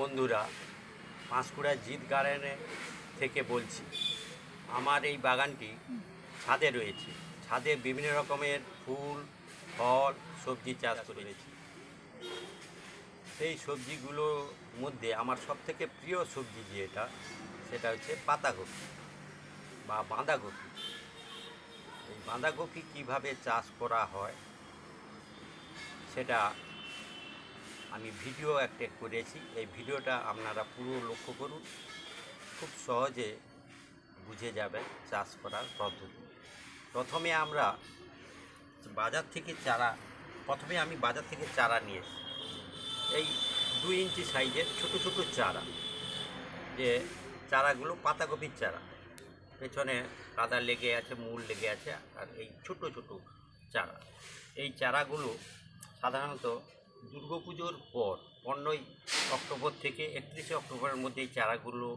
বন্ধুরা পাঁশকুড়া জিত গার্ডেনে থেকে বলছি আমার এই বাগানটি ছাদে রয়েছে। ছাদে বিভিন্ন রকমের ফুল ফল সবজি চাষ করেছি। সেই সবজিগুলোর মধ্যে আমার সবথেকে প্রিয় সবজি যেটা সেটা হচ্ছে পাতাকপি বা বাঁধাকপি। এই বাঁধাকপি কীভাবে চাষ করা হয় সেটা আমি ভিডিও একটা করেছি। এই ভিডিওটা আপনারা পুরো লক্ষ্য করুন। খুব সহজে বুঝে যাবে চাষ করার পদ্ধতি। প্রথমে আমরা বাজার থেকে চারা, প্রথমে আমি বাজার থেকে চারা নিয়ে এই দুই ইঞ্চি সাইজের ছোট ছোট চারা, যে চারাগুলো পাতাকপির চারা। পেছনে কাদা লেগে আছে, মূল লেগে আছে, আর এই ছোট ছোট চারা। এই চারাগুলো সাধারণত দুর্গাপুজোর পর পনেরোই অক্টোবর থেকে একত্রিশে অক্টোবরের মধ্যে এই চারাগুলো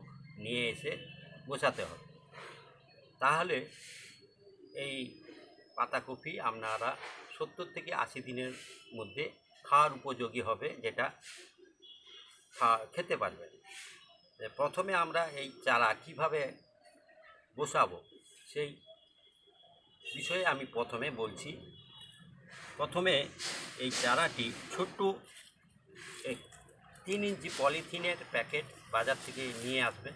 নিয়ে এসে বসাতে হবে। তাহলে এই পাতাকপি আপনারা সত্তর থেকে আশি দিনের মধ্যে খাওয়ার উপযোগী হবে যেটা খেতে পারবেন। প্রথমে আমরা এই চারা কীভাবে বসাবো সেই বিষয়ে আমি প্রথমে বলছি। প্রথমে এই চারাটি ছোট্ট তিন ইঞ্চি পলিথিনের প্যাকেট বাজার থেকে নিয়ে আসবে।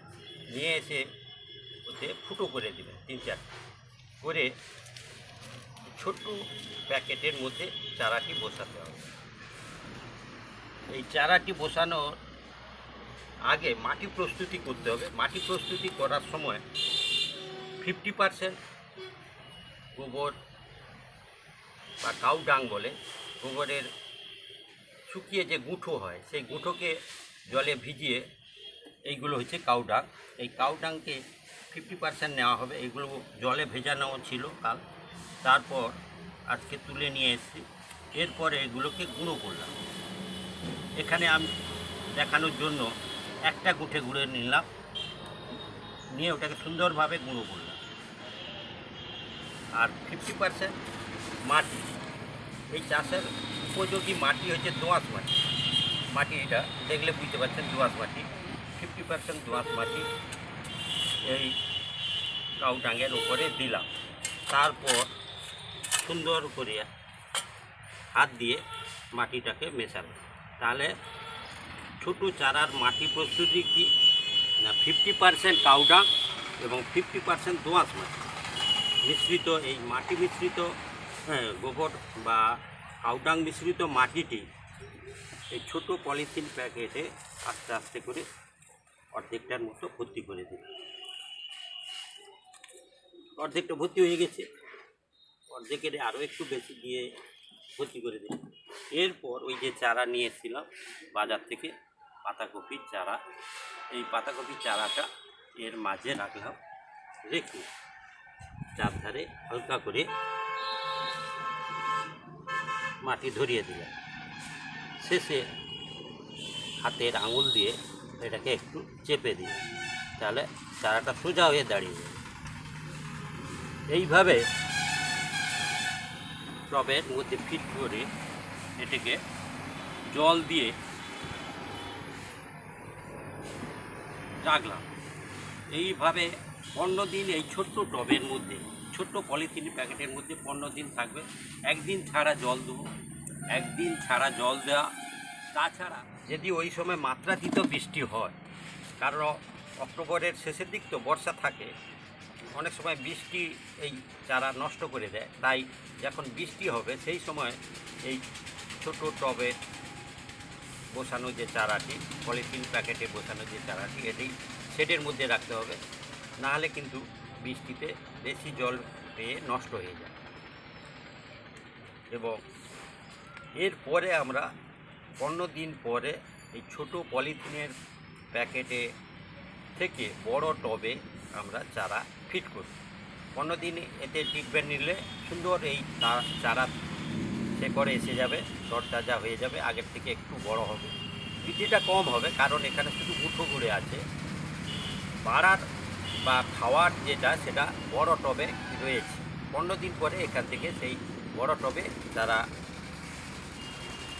নিয়ে এসে ওতে ফুটো করে দেবেন তিন চার করে ছোট্ট প্যাকেটের মধ্যে চারাটি বসাতে হবে। এই চারাটি বসানোর আগে মাটি প্রস্তুতি করতে হবে। মাটি প্রস্তুতি করার সময় ফিফটি পারসেন্ট গোবর বা কাউ ডাং বলে গোবরের শুকিয়ে যে গুঁঠো হয়, সেই গুঁঠোকে জলে ভিজিয়ে এইগুলো হচ্ছে কাউ ডাং। এই কাউ ডাংকে ফিফটি পার্সেন্ট নেওয়া হবে। এইগুলো জলে ভেজানো ছিল কাল। তারপর আজকে তুলে নিয়ে এসেছি। এরপরে এগুলোকে গুঁড়ো করলাম। এখানে আমি দেখানোর জন্য একটা গুঁঠে গুঁড়ে নিলাম। নিয়ে ওটাকে সুন্দরভাবে গুঁড়ো করলাম। আর ফিফটি পার্সেন্ট মাটি। এই চাষের উপযোগী মাটি হচ্ছে দোঁয়াশ মাটি। মাটি এটা দেখলে বুঝতে পারছেন দোঁয়াশ মাটি। ফিফটি পার্সেন্ট দোঁয়াশ মাটি এই কাউ কাউটাঙ্গের উপরে দিলাম। তারপর সুন্দর করে হাত দিয়ে মাটিটাকে মেশাবে তাহলে ছোটো চারার মাটি প্রস্তুতি কি? না ফিফটি পার্সেন্ট কাউডাং এবং ফিফটি পার্সেন্ট দোঁয়াশ মাটি। মিশ্রিত, এই মাটি মিশ্রিত গোবর বা কাউডাং মিশ্রিত মাটিটি এই ছোট পলিথিন প্যাকেটে আস্তে আস্তে করে অর্ধেকটার মতো ভর্তি করে দিন। অর্ধেকটা ভর্তি হয়ে গেছে। অর্ধেকের আরও একটু বেশি দিয়ে ভর্তি করে দিন। এরপর ওই যে চারা নিয়ে এসেছিলাম বাজার থেকে পাতাকপির চারা, এই পাতাকপির চারাটা এর মাঝে রাখলাম। রেখে চারধারে হালকা করে মাটি ধরিয়ে দিলাম শেষে হাতের আঙুল দিয়ে এটাকে একটু চেপে দিই তাহলে চারাটা সোজা হয়ে দাঁড়িয়ে এইভাবে টবের মধ্যে ফিট করে এটাকে জল দিয়ে রাখলাম। এইভাবে পনেরো দিন এই ছোট্ট টবের মধ্যে ছোট্ট পলিথিন প্যাকেটের মধ্যে পনেরো দিন থাকবে। একদিন ছাড়া জল দেবো, একদিন ছাড়া জল দেওয়া। তাছাড়া যদি ওই সময় মাত্রাতীত বৃষ্টি হয়, কারণ অক্টোবরের শেষের দিক তো বর্ষা থাকে, অনেক সময় বৃষ্টি এই চারা নষ্ট করে দেয়। তাই যখন বৃষ্টি হবে, সেই সময় এই ছোট টবে বসানো যে চারাটি, পলিথিন প্যাকেটে বসানো যে চারাটি, এটি শেডের মধ্যে রাখতে হবে। নাহলে কিন্তু বৃষ্টিতে বেশি জল পেয়ে নষ্ট হয়ে যায়। এবং এরপরে আমরা পনেরো দিন পরে এই ছোট পলিথিনের প্যাকেটে থেকে বড় টবে আমরা চারা ফিট করি। পনেরো দিন এতে ট্রিটমেন্ট নিলে সুন্দর এই চারা সে করে এসে যাবে, তরতাজা হয়ে যাবে, আগের থেকে একটু বড় হবে। বৃদ্ধিটা কম হবে কারণ এখানে শুধু মুঠো করে আছে। বাড়ার বা খাওয়ার যেটা, সেটা বড় টবে রয়েছে। পনেরো দিন পরে এখান থেকে সেই বড় টবে তারা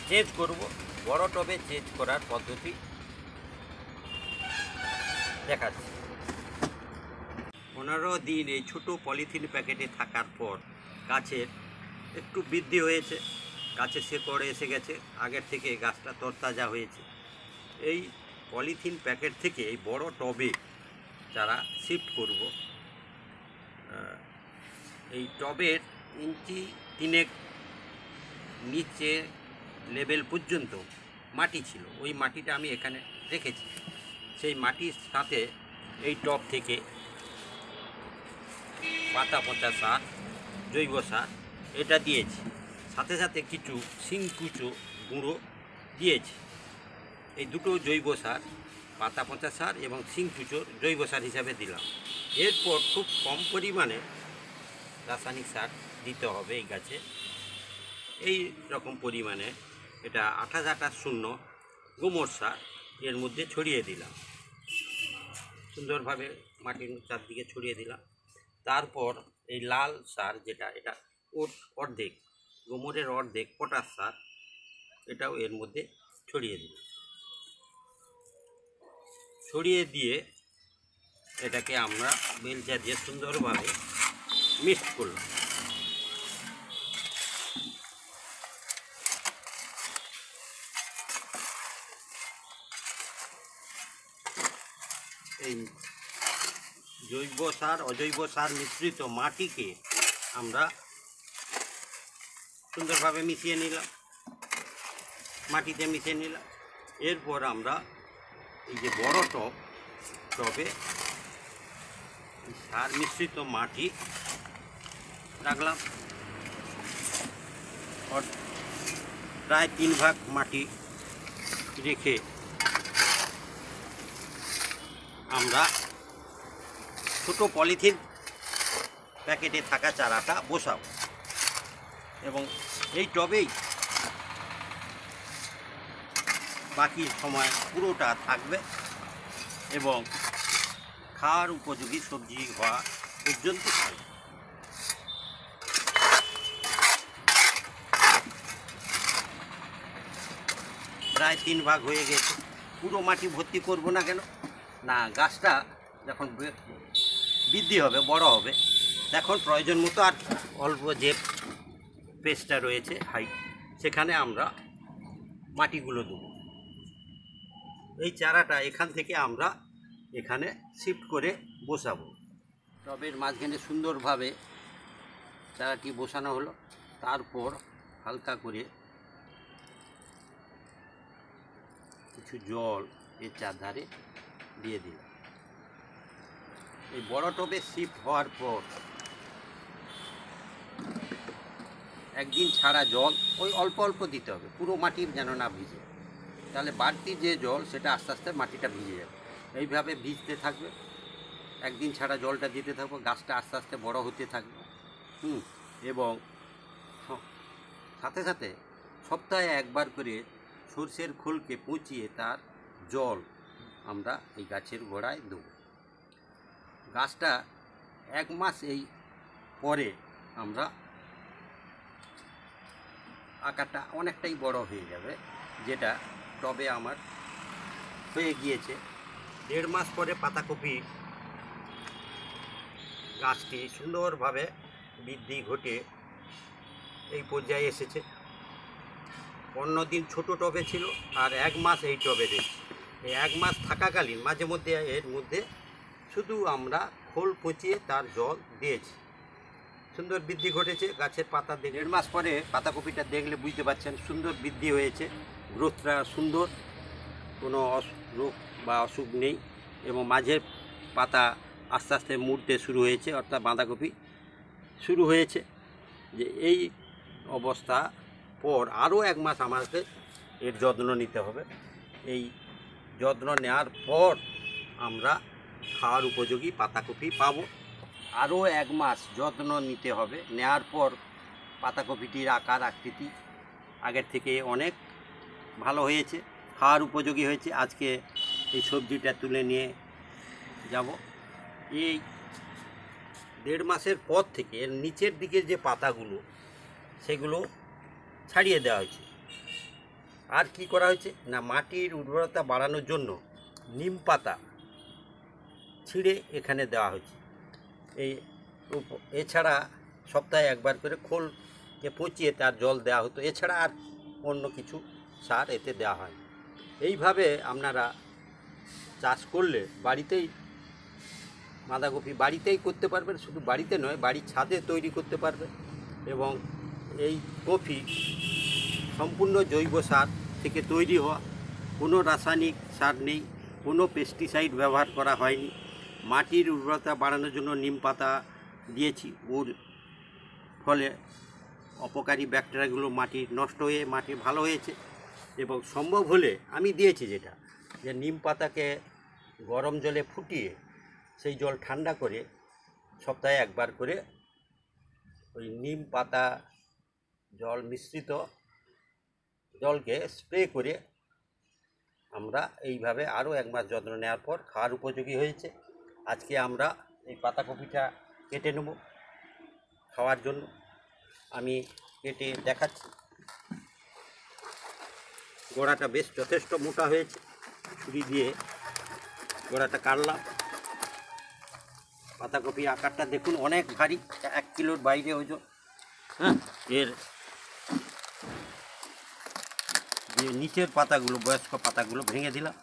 চেঞ্জ করব। বড় টবে চেঞ্জ করার পদ্ধতি দেখাচ্ছি। পনেরো দিন এই ছোট পলিথিন প্যাকেটে থাকার পর গাছের একটু বৃদ্ধি হয়েছে। গাছের শেকড় এসে গেছে। আগের থেকে গাছটা তরতাজা হয়েছে। এই পলিথিন প্যাকেট থেকে এই বড় টবে যারা শিফট করব এই টবের ইঞ্চি তিনেক নিচে লেভেল পর্যন্ত মাটি ছিল। ওই মাটিটা আমি এখানে রেখেছি। সেই মাটির সাথে এই টব থেকে পাতা, পচা সার, জৈব সার এটা দিয়েছি। সাথে সাথে কিছু শিংকুচো গুঁড়ো দিয়েছি। এই দুটো জৈব সার পাতা পচা সার এবং শিংকুচোর জৈব সার হিসাবে দিলাম। এরপর খুব কম পরিমাণে রাসায়নিক সার দিতে হবে এই গাছে। এই রকম পরিমাণে এটা আঠাশ আঠাশ শূন্য গোমর সার এর মধ্যে ছড়িয়ে দিলাম। সুন্দরভাবে মাটির চারদিকে ছড়িয়ে দিলাম। তারপর এই লাল সার যেটা, এটা ওর অর্ধেক, গোমরের অর্ধেক পটাশ সার এটাও এর মধ্যে ছড়িয়ে দিলাম। ছড়িয়ে দিয়ে এটাকে আমরা বেলচা দিয়ে সুন্দরভাবে মিক্সড করলাম। এই জৈব সার, অজৈব সার মিশ্রিত মাটিকে আমরা সুন্দরভাবে মিশিয়ে নিলাম। মাটিতে মিশিয়ে নিলাম। এরপর আমরা এই যে বড় টব, টবে সার মিশ্রিত মাটি রাখলাম। প্রায় তিন ভাগ মাটি রেখে আমরা ছোটো পলিথিন প্যাকেটে থাকা চারাটা বসাবো। এবং এই টবেই বাকি সময় পুরোটা থাকবে এবং খাওয়ার উপযোগী সবজি হওয়া পর্যন্ত থাকবে। প্রায় তিন ভাগ হয়ে গেছে। পুরো মাটি ভর্তি করব না কেন? না, গাছটা যখন বৃদ্ধি হবে, বড় হবে, এখন প্রয়োজন মতো আর অল্প যে পেস্টটা রয়েছে হাইট সেখানে আমরা মাটিগুলো দেবো। এই চারাটা এখান থেকে আমরা এখানে শিফট করে বসাবো। টবের মাঝখানে সুন্দরভাবে চারাটি বসানো হলো। তারপর হালকা করে কিছু জল এর চারধারে দিয়ে দিলাম। এই বড় টবে শিফট হওয়ার পর একদিন ছাড়া জল ওই অল্প অল্প দিতে হবে, পুরো মাটি যেন না ভিজে। তাহলে বাড়তি যে জল, সেটা আস্তে আস্তে মাটিটা ভিজে যাবে। এইভাবে ভিজতে থাকবে। একদিন ছাড়া জলটা দিতে থাকব, গাছটা আস্তে আস্তে বড় হতে থাকবে। হুম, এবং সাথে সাথে সপ্তাহে একবার করে সর্ষের খোলকে পচিয়ে তার জল আমরা এই গাছের গোড়ায় দেবো। গাছটা এক মাস এই পরে আমরা আকারটা অনেকটাই বড় হয়ে যাবে, যেটা টবে আমার হয়ে গিয়েছে। দেড় মাস পরে পাতাকপি গাছটি সুন্দরভাবে বৃদ্ধি ঘটে এই পর্যায়ে এসেছে। দিন ছোট টবে ছিল আর এক মাস এই টবে রয়েছে এই এক মাস থাকাকালীন মাঝে মধ্যে এর মধ্যে শুধু আমরা খোল পচিয়ে তার জল দিয়েছি। সুন্দর বৃদ্ধি ঘটেছে, গাছের পাতা দেড় মাস পরে পাতাকপিটা দেখলে বুঝতে পারছেন, সুন্দর বৃদ্ধি হয়েছে। গ্রোথটা সুন্দর, কোনো রোগ বা অসুখ নেই এবং মাঝের পাতা আস্তে আস্তে মুড়তে শুরু হয়েছে, অর্থাৎ বাঁধাকপি শুরু হয়েছে। যে এই অবস্থা পর আরও এক মাস আমাকে এর যত্ন নিতে হবে। এই যত্ন নেওয়ার পর আমরা খাওয়ার উপযোগী পাতাকপি পাবো। আরও এক মাস যত্ন নিতে হবে। নেওয়ার পর পাতাকপিটির আকার আকৃতি আগের থেকে অনেক ভালো হয়েছে, খাওয়ার উপযোগী হয়েছে। আজকে এই সবজিটা তুলে নিয়ে যাব। এই দেড় মাসের পর থেকে এর নিচের দিকের যে পাতাগুলো, সেগুলো ছাড়িয়ে দেওয়া হয়েছে। আর কি করা হয়েছে? না, মাটির উর্বরতা বাড়ানোর জন্য নিম পাতা ছিঁড়ে এখানে দেওয়া হয়েছে। এই এছাড়া সপ্তাহে একবার করে খোলকে পচিয়ে তার জল দেওয়া হতো। এছাড়া আর অন্য কিছু সার এতে দেওয়া হয়। এইভাবে আপনারা চাষ করলে বাড়িতেই বাঁধাকপি বাড়িতেই করতে পারবেন, শুধু বাড়িতে নয়, বাড়ির ছাদে তৈরি করতে পারবেন এবং এই কফি সম্পূর্ণ জৈব সার থেকে তৈরি হওয়া। কোনো রাসায়নিক সার নেই, কোনো পেস্টিসাইড ব্যবহার করা হয়নি। মাটির উর্বরতা বাড়ানোর জন্য নিম পাতা দিয়েছি ওর ফলে অপকারী ব্যাকটেরিয়াগুলো মাটি নষ্ট হয়ে, মাটি ভালো হয়েছে। এবং সম্ভব হলে আমি দিয়েছি যেটা, যে নিম পাতাকে গরম জলে ফুটিয়ে সেই জল ঠান্ডা করে সপ্তাহে একবার করে ওই নিম পাতা জল মিশ্রিত জলকে স্প্রে করে আমরা এইভাবে আরও এক মাস যত্ন নেওয়ার পর খাওয়ার উপযোগী হয়েছে। আজকে আমরা এই পাতাকপিটা কেটে নেব। খাওয়ার জন্য আমি কেটে দেখাচ্ছি। গোড়াটা বেশ যথেষ্ট মোটা হয়েছে, ছুরি দিয়ে গোড়াটা কাটলাম। পাতাকপি আকারটা দেখুন, অনেক ভারী, এক কিলোর বাইরে ওজন। হ্যাঁ এর যে নিচের পাতাগুলো, বয়স্ক পাতাগুলো ভেঙে দিলাম।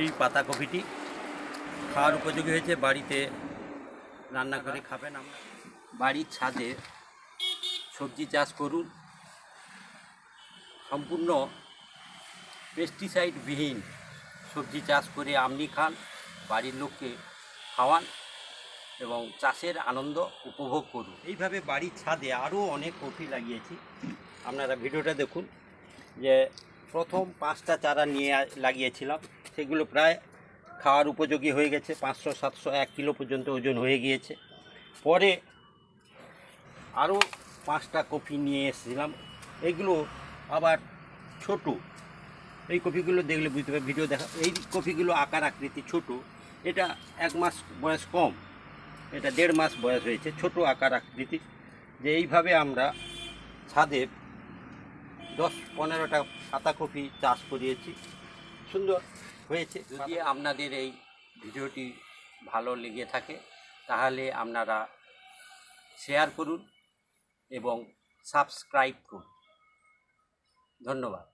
এই পাতাকপিটি খাওয়ার উপযোগী হয়েছে বাড়িতে রান্না করে খাবেন আমরা। বাড়ির ছাদে সবজি চাষ করুন। সম্পূর্ণ পেস্টিসাইডবিহীন সবজি চাষ করে আপনি খান, বাড়ির লোককে খাওয়ান এবং চাষের আনন্দ উপভোগ করুন। এইভাবে বাড়ির ছাদে আরও অনেক কফি লাগিয়েছি। আপনারা ভিডিওটা দেখুন যে প্রথম পাঁচটা চারা নিয়ে লাগিয়েছিলাম, সেগুলো প্রায় খাওয়ার উপযোগী হয়ে গেছে, পাঁচশো, সাতশো, এক কিলো পর্যন্ত ওজন হয়ে গিয়েছে। পরে আরও পাঁচটা কপি নিয়ে এসেছিলাম। এগুলো আবার ছোট। এই কপিগুলো দেখলে বুঝতে পারবে, ভিডিও দেখা এই কপিগুলো আকার আকৃতি ছোট। এটা এক মাস বয়স কম। এটা দেড় মাস বয়স হয়েছে, ছোট আকার আকৃতি যে এইভাবে আমরা ছাদে দশ পনেরোটা পাতাকপি চাষ করিয়েছি। সুন্দর হয়েছে। যদি আপনাদের এই ভিডিওটি ভালো লেগে থাকে, তাহলে আপনারা শেয়ার করুন এবং সাবস্ক্রাইব করুন। ধন্যবাদ।